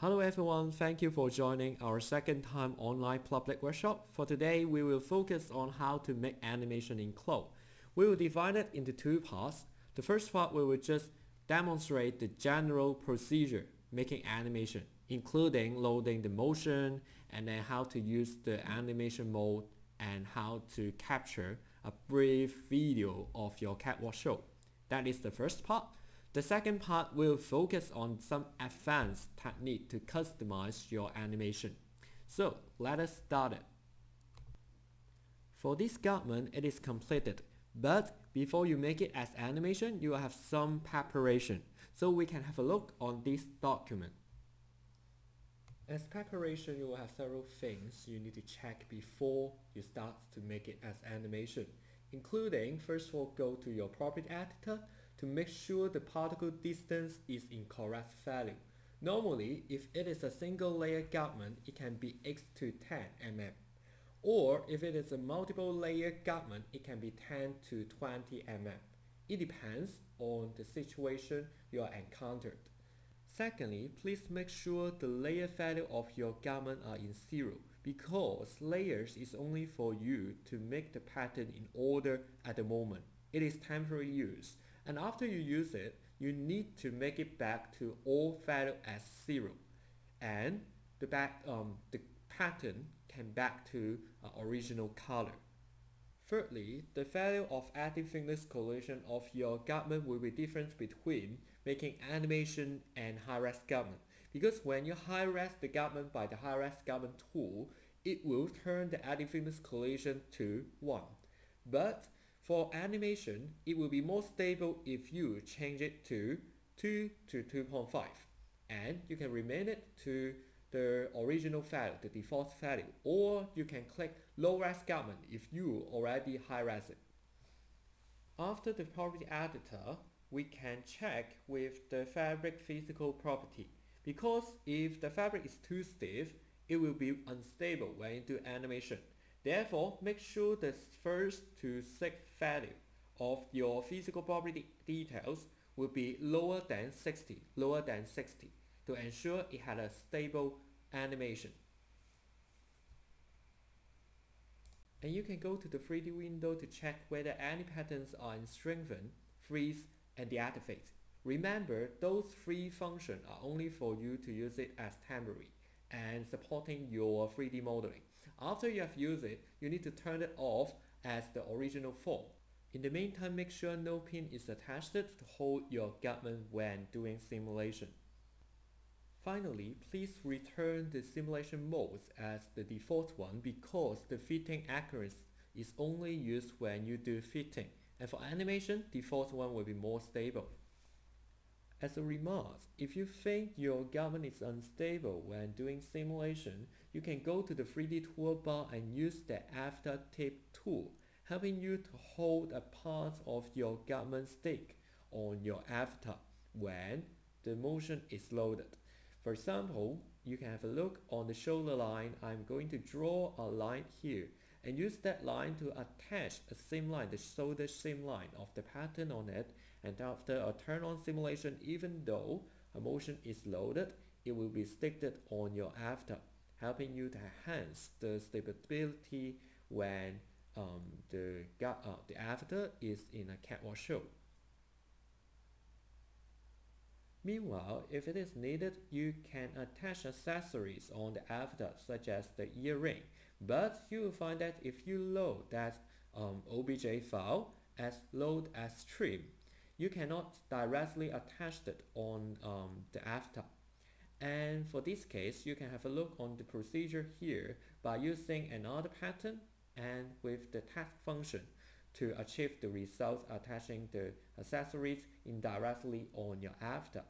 Hello everyone, thank you for joining our second time online public workshop. For today, we will focus on how to make animation in CLO. We will divide it into two parts. The first part we will just demonstrate the general procedure making animation, including loading the motion and then how to use the animation mode and how to capture a brief video of your catwalk show. That is the first part. The second part will focus on some advanced technique to customize your animation. So let us start it. For this garment, it is completed, but before you make it as animation, you will have some preparation. So we can have a look on this document. As preparation, you will have several things you need to check before you start to make it as animation, including first of all go to your property editor to make sure the particle distance is in correct value. Normally, if it is a single layer garment, it can be x to 10 mm. Or if it is a multiple layer garment, it can be 10 to 20 mm. It depends on the situation you are encountered. Secondly, please make sure the layer value of your garment are in zero because layers is only for you to make the pattern in order at the moment. It is temporary use and after you use it, you need to make it back to all value as zero, and the back um, the pattern can back to uh, original color. Thirdly, the value of active thickness collision of your garment will be different between making animation and high-res garment. Because when you high-res the garment by the high-res garment tool, it will turn the active thickness collision to 1. But for animation, it will be more stable if you change it to 2 to 2.5 and you can remain it to the original value, the default value, or you can click low res garment if you already high res it. After the property editor, we can check with the fabric physical property because if the fabric is too stiff, it will be unstable when you do animation. Therefore, make sure the first to sixth value of your physical property details will be lower than 60, lower than 60 to ensure it had a stable animation. And you can go to the 3D window to check whether any patterns are in strengthen, freeze, and deactivate. Remember, those three functions are only for you to use it as temporary and supporting your 3D modeling. After you have used it, you need to turn it off as the original form. In the meantime, make sure no pin is attached to hold your garment when doing simulation. Finally, please return the simulation modes as the default one because the fitting accuracy is only used when you do fitting. And for animation, default one will be more stable. As a remark, if you think your garment is unstable when doing simulation, you can go to the 3D toolbar and use the after tip tool, helping you to hold a part of your garment stick on your avatar when the motion is loaded. For example, you can have a look on the shoulder line. I'm going to draw a line here and use that line to attach a seam line, the shoulder seam line of the pattern on it and after a turn on simulation even though a motion is loaded it will be sticked on your avatar helping you to enhance the stability when um, the, uh, the avatar is in a catwalk show. Meanwhile, if it is needed, you can attach accessories on the avatar such as the earring. But you will find that if you load that um, OBJ file as load as trim, you cannot directly attach it on um, the avatar. And for this case, you can have a look on the procedure here by using another pattern and with the task function to achieve the result attaching the accessories indirectly on your avatar.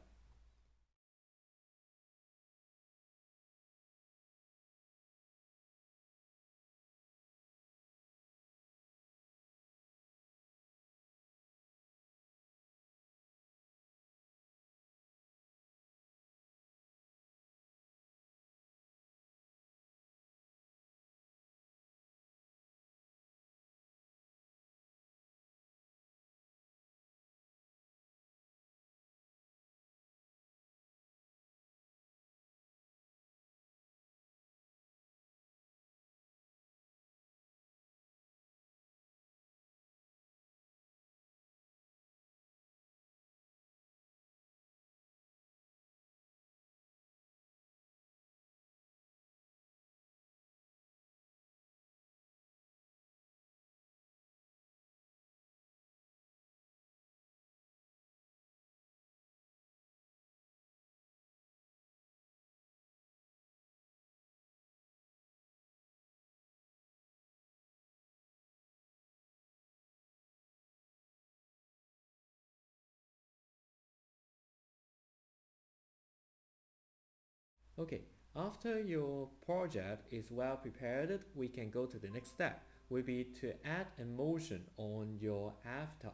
Okay, after your project is well prepared, we can go to the next step, will be to add emotion on your avatar.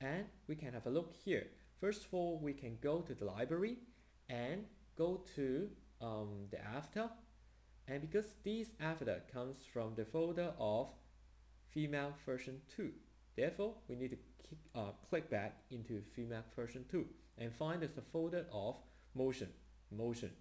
And we can have a look here. First of all, we can go to the library and go to um, the avatar. And because this avatar comes from the folder of female version 2, therefore we need to kick, uh, click back into female version 2 and find the folder of motion, motion.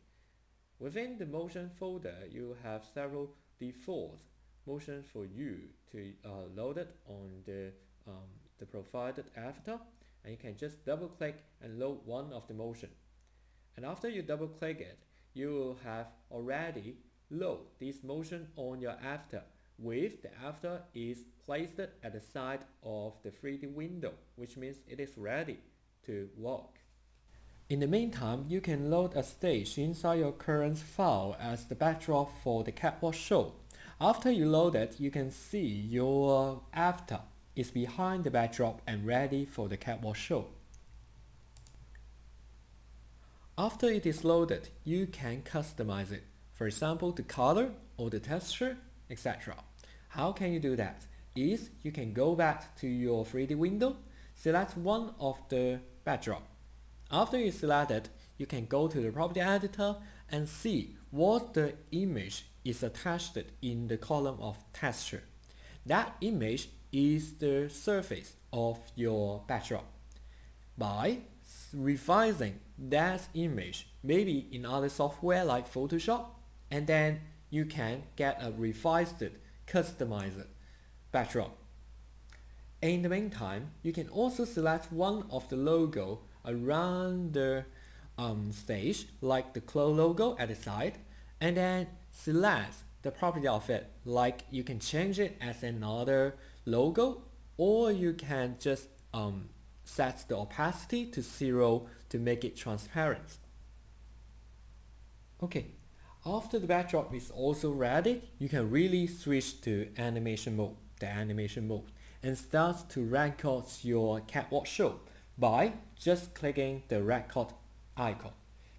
Within the motion folder, you have several default motion for you to uh, load it on the, um, the provided avatar and you can just double click and load one of the motion. And after you double click it, you will have already load this motion on your avatar with the avatar is placed at the side of the 3D window, which means it is ready to work. In the meantime, you can load a stage inside your current file as the backdrop for the catwalk show. After you load it, you can see your avatar is behind the backdrop and ready for the catwalk show. After it is loaded, you can customize it. For example, the color or the texture, etc. How can you do that? Is you can go back to your 3D window, select one of the backdrop after you select it, you can go to the property editor and see what the image is attached in the column of texture. That image is the surface of your backdrop. By revising that image, maybe in other software like Photoshop, and then you can get a revised, customized backdrop. In the meantime, you can also select one of the logo around the um, stage like the Clo logo at the side and then select the property of it like you can change it as another logo or you can just um, set the opacity to zero to make it transparent. Okay, after the backdrop is also ready, you can really switch to animation mode, the animation mode, and start to record your catwalk show by just clicking the record icon.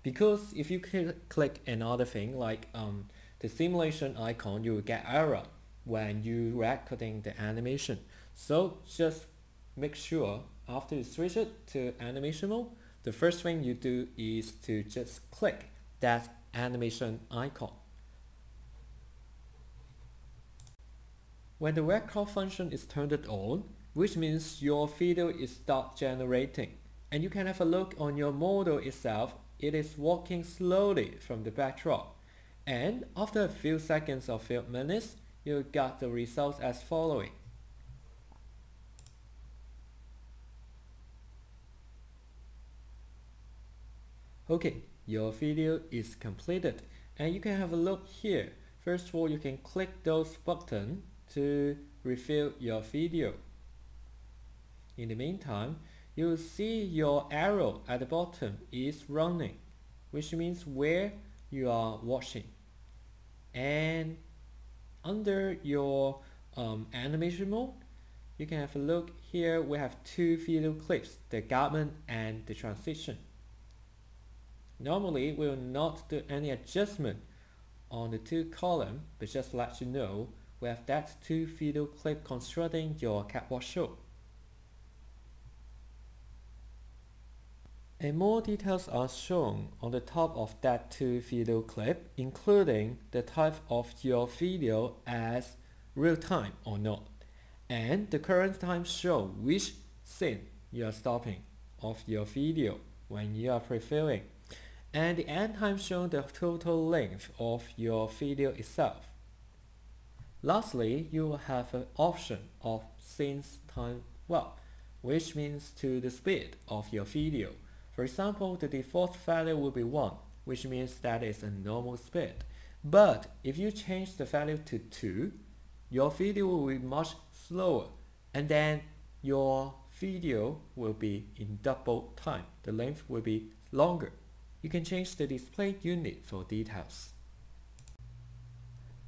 Because if you click another thing like um, the simulation icon, you will get error when you recording the animation. So just make sure after you switch it to animation mode, the first thing you do is to just click that animation icon. When the record function is turned on, which means your video is start generating. And you can have a look on your model itself. It is walking slowly from the backdrop. And after a few seconds or few minutes, you got the results as following. Okay, your video is completed and you can have a look here. First of all, you can click those button to refill your video. In the meantime, you'll see your arrow at the bottom is running, which means where you are watching. And under your um, animation mode, you can have a look here we have two video clips, the garment and the transition. Normally we will not do any adjustment on the two column, but just let you know we have that two video clip constructing your catwalk show. And more details are shown on the top of that two video clip, including the type of your video as real time or not, and the current time show which scene you are stopping of your video when you are previewing, and the end time show the total length of your video itself. Lastly, you will have an option of scenes time well, which means to the speed of your video. For example, the default value will be 1, which means that is a normal speed. But if you change the value to 2, your video will be much slower and then your video will be in double time. The length will be longer. You can change the display unit for details.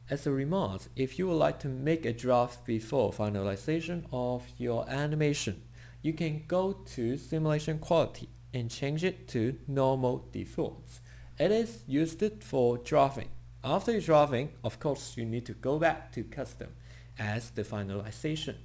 As a remark, if you would like to make a draft before finalization of your animation, you can go to simulation quality and change it to normal defaults. it is used for drawing. After drawing, of course, you need to go back to custom as the finalization.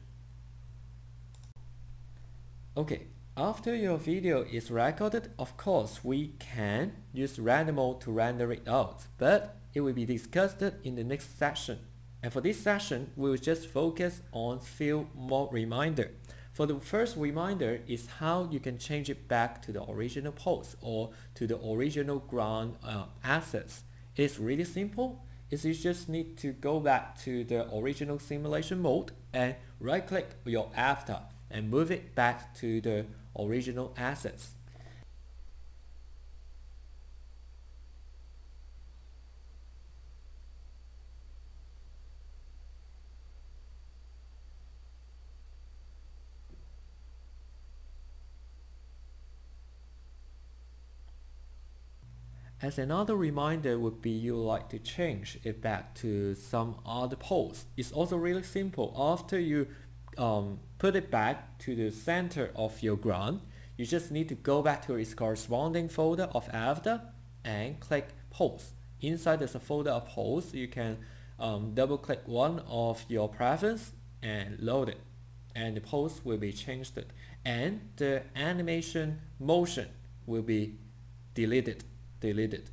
Okay, after your video is recorded, of course, we can use render mode to render it out, but it will be discussed in the next session. And for this session, we will just focus on few more reminder. For the first reminder is how you can change it back to the original pose or to the original ground uh, assets. It's really simple. Is you just need to go back to the original simulation mode and right click your avatar and move it back to the original assets. As another reminder would be you like to change it back to some other pose. It's also really simple. After you um, put it back to the center of your ground, you just need to go back to its corresponding folder of avatar and click pose. Inside the folder of pose, you can um, double click one of your preference and load it. And the pose will be changed and the animation motion will be deleted deleted.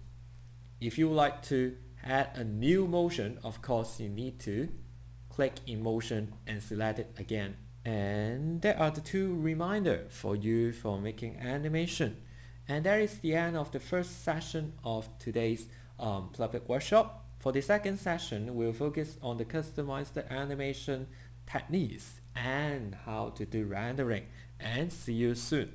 If you would like to add a new motion, of course you need to click in motion and select it again. And there are the two reminders for you for making animation. And that is the end of the first session of today's um, public workshop. For the second session, we'll focus on the customized animation techniques and how to do rendering. And see you soon.